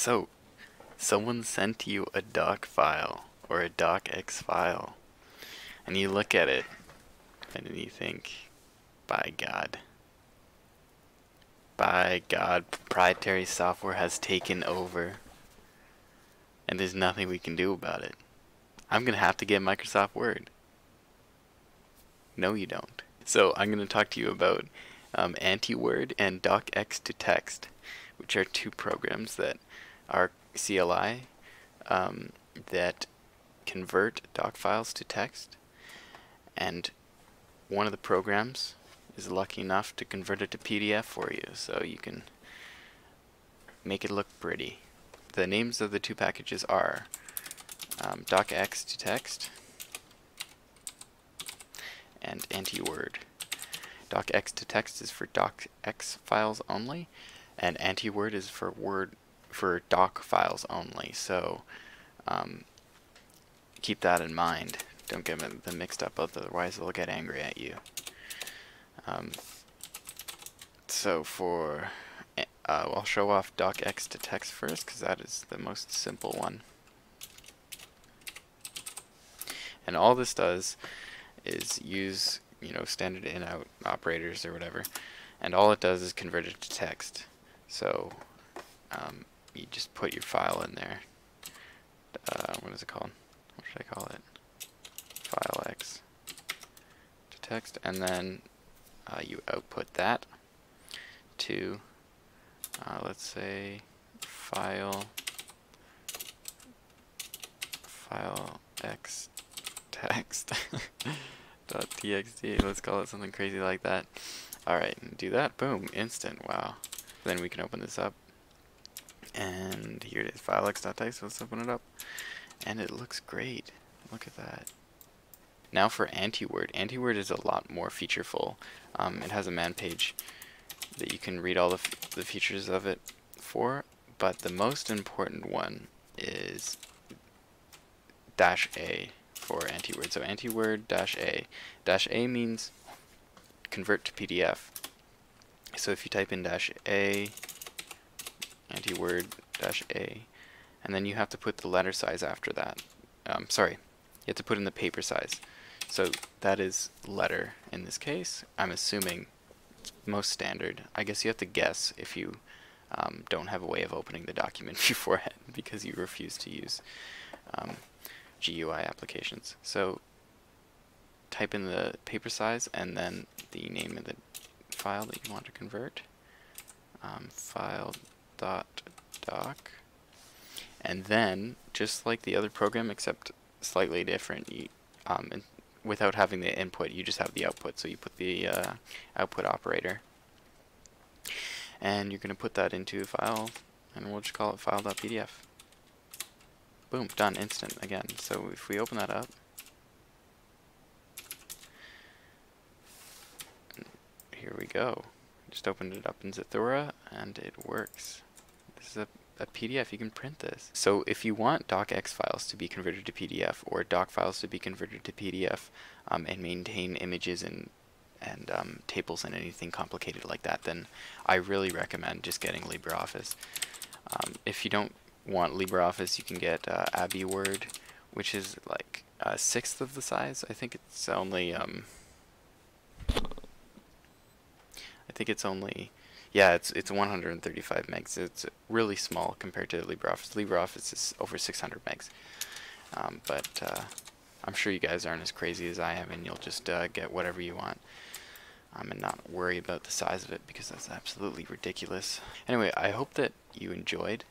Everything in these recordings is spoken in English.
So, someone sent you a doc file or a docx file, and you look at it, and then you think, by God. By God, proprietary software has taken over, and there's nothing we can do about it. I'm going to have to get Microsoft Word. No, you don't. So I'm going to talk to you about um, AntiWord and DocX to Text, which are two programs that are CLI um, that convert doc files to text. And one of the programs is lucky enough to convert it to PDF for you, so you can make it look pretty. The names of the two packages are um, docx to text and AntiWord. DocX to text is for docx files only, and AntiWord is for word for doc files only. So um, keep that in mind. Don't get them mixed up, otherwise they'll get angry at you. Um, so for, uh, I'll show off docx to text first, because that is the most simple one. And all this does is use, you know, standard in-out operators or whatever, and all it does is convert it to text. So um, you just put your file in there. Uh, what is it called? What should I call it? File X to text, and then uh, you output that to, uh, let's say, file file X text dot txt. Let's call it something crazy like that. All right, do that. Boom, instant. Wow. Then we can open this up and here it is, filex.text. Let's open it up. And it looks great. Look at that. Now for AntiWord. AntiWord is a lot more featureful. Um, it has a man page that you can read all the, the features of it for, but the most important one is dash A for AntiWord. So AntiWord dash A. Dash A means convert to PDF. So if you type in dash A anti-word dash A, and then you have to put the letter size after that. Um, sorry, you have to put in the paper size. So that is letter in this case. I'm assuming most standard. I guess you have to guess if you um, don't have a way of opening the document beforehand because you refuse to use um, GUI applications. So type in the paper size and then the name of the file that you want to convert. Um, file dot doc. And then just like the other program except slightly different you, um, without having the input you just have the output. So you put the uh, output operator. And you're going to put that into a file and we'll just call it file.pdf boom done instant again. So if we open that up. Here we go. Just opened it up in Zathura and it works this is a, a PDF, you can print this. So if you want docx files to be converted to PDF or doc files to be converted to PDF um, and maintain images and and um, tables and anything complicated like that, then I really recommend just getting LibreOffice. Um, if you don't want LibreOffice, you can get uh, AbiWord, which is like a sixth of the size. I think it's only um, I think it's only yeah, it's it's 135 megs. It's really small compared to LibreOffice. LibreOffice is over 600 megs. Um, but uh, I'm sure you guys aren't as crazy as I am, and you'll just uh, get whatever you want. Um, and not worry about the size of it because that's absolutely ridiculous. Anyway, I hope that you enjoyed.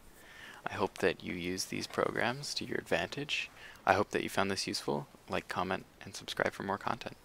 I hope that you use these programs to your advantage. I hope that you found this useful. Like, comment, and subscribe for more content.